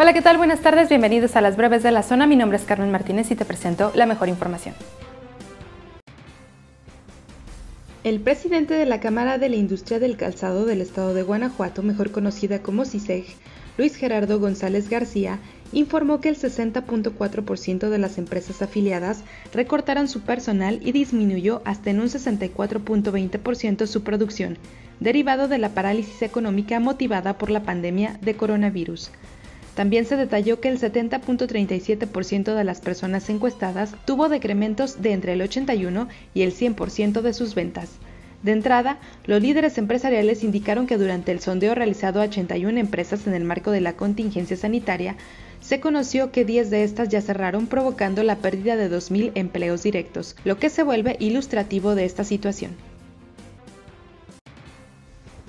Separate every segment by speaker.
Speaker 1: Hola, ¿qué tal? Buenas tardes, bienvenidos a las breves de la zona. Mi nombre es Carmen Martínez y te presento la mejor información. El presidente de la Cámara de la Industria del Calzado del Estado de Guanajuato, mejor conocida como CISEG, Luis Gerardo González García, informó que el 60.4% de las empresas afiliadas recortaron su personal y disminuyó hasta en un 64.20% su producción, derivado de la parálisis económica motivada por la pandemia de coronavirus. También se detalló que el 70.37% de las personas encuestadas tuvo decrementos de entre el 81 y el 100% de sus ventas. De entrada, los líderes empresariales indicaron que durante el sondeo realizado a 81 empresas en el marco de la contingencia sanitaria, se conoció que 10 de estas ya cerraron provocando la pérdida de 2.000 empleos directos, lo que se vuelve ilustrativo de esta situación.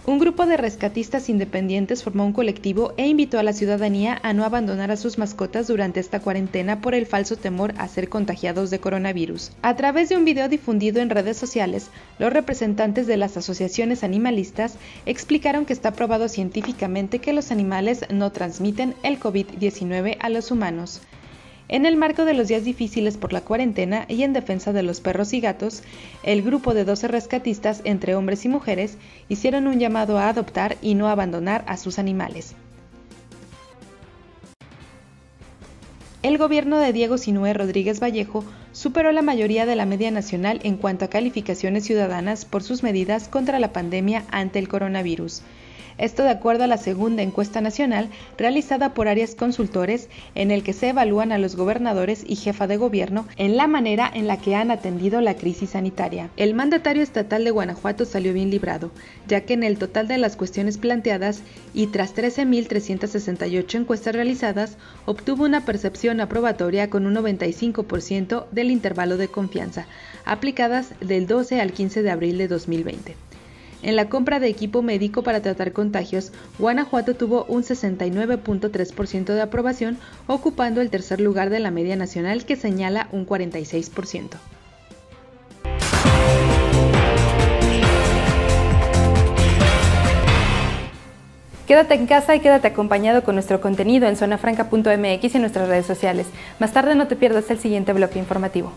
Speaker 1: Un grupo de rescatistas independientes formó un colectivo e invitó a la ciudadanía a no abandonar a sus mascotas durante esta cuarentena por el falso temor a ser contagiados de coronavirus. A través de un video difundido en redes sociales, los representantes de las asociaciones animalistas explicaron que está probado científicamente que los animales no transmiten el COVID-19 a los humanos. En el marco de los días difíciles por la cuarentena y en defensa de los perros y gatos, el grupo de 12 rescatistas entre hombres y mujeres hicieron un llamado a adoptar y no abandonar a sus animales. El gobierno de Diego Sinué Rodríguez Vallejo superó la mayoría de la media nacional en cuanto a calificaciones ciudadanas por sus medidas contra la pandemia ante el coronavirus. Esto de acuerdo a la segunda encuesta nacional realizada por Arias Consultores, en el que se evalúan a los gobernadores y jefa de gobierno en la manera en la que han atendido la crisis sanitaria. El mandatario estatal de Guanajuato salió bien librado, ya que en el total de las cuestiones planteadas y tras 13.368 encuestas realizadas, obtuvo una percepción aprobatoria con un 95% del intervalo de confianza, aplicadas del 12 al 15 de abril de 2020. En la compra de equipo médico para tratar contagios, Guanajuato tuvo un 69.3% de aprobación, ocupando el tercer lugar de la media nacional que señala un 46%. Quédate en casa y quédate acompañado con nuestro contenido en zonafranca.mx y en nuestras redes sociales. Más tarde no te pierdas el siguiente bloque informativo.